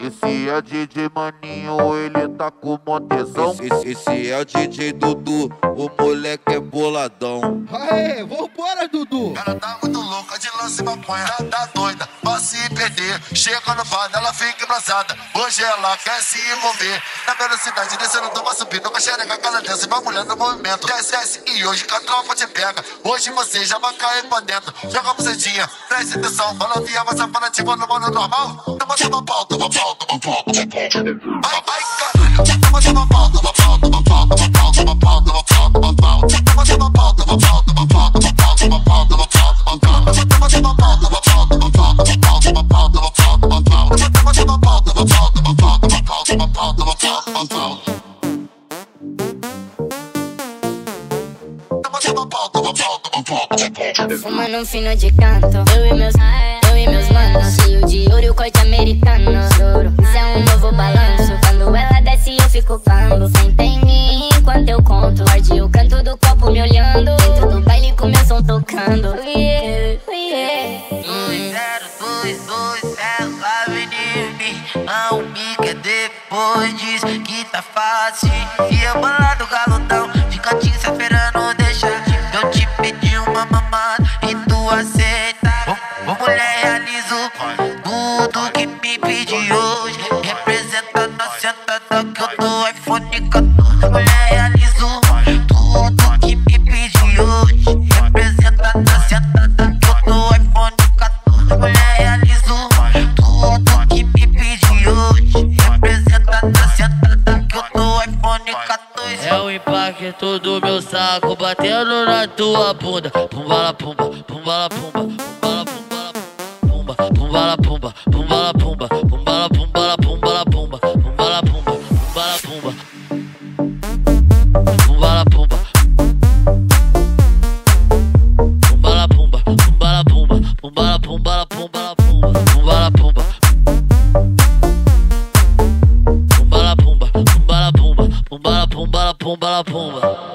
Esse é DJ Maninho, ele tá com mó tesão. Esse, esse é o DJ Dudu, o moleque é boladão. Aê, vambora, Dudu. Ela tá muito louca de lance maconha, tá, tá perder. Chega no bar, ela fica embrasada. Hoje ela quer se envolver. Na velocidade, descendo do subindo com a xereca, aquela dança, bagulhando no movimento. Desce, desce e hoje que a tropa te pega. Hoje você já vai cair pra dentro. Joga a bucetinha, preste atenção. Fala via, mas a fanativa no modo normal. Toma, toma pau, toma pau, toma pau, toma pau. Ai, ai, caralho. Toma, toma toma pau, toma Fumando um fino de canto, eu e meus, eu e meus manos. Cheio de ouro e o corte americano. Ouro, isso é um novo balanço. Quando ela desce, eu fico falando. Senta em mim enquanto eu conto. Morde o canto do copo me olhando. Dentro do baile com meu som tocando. Yeah, yeah. Dois, zero, dois, dois, zero, lá vem. Não me quer depois diz que tá fácil. E eu bolado galudão, de hoje. Representa na sentada que eu dou iPhone 14. Mulher, realizo tudo que me pedi hoje. Representa na sentada que eu dou iPhone 14. Mulher, realizo tudo que me pedi hoje. Representa na sentada que eu dou iPhone 14. É o impacto do meu saco batendo na tua bunda. Pumbala pumba, pumbala pumba, pomba la pomba, pomba la pomba, pomba la pomba, la pomba la pomba, pomba la pomba, pomba la pomba. Pomba la pomba. Pomba la pomba, pomba la pomba, la pomba, la pomba la la pomba. Pomba la pomba, pomba la pomba, la pomba, la la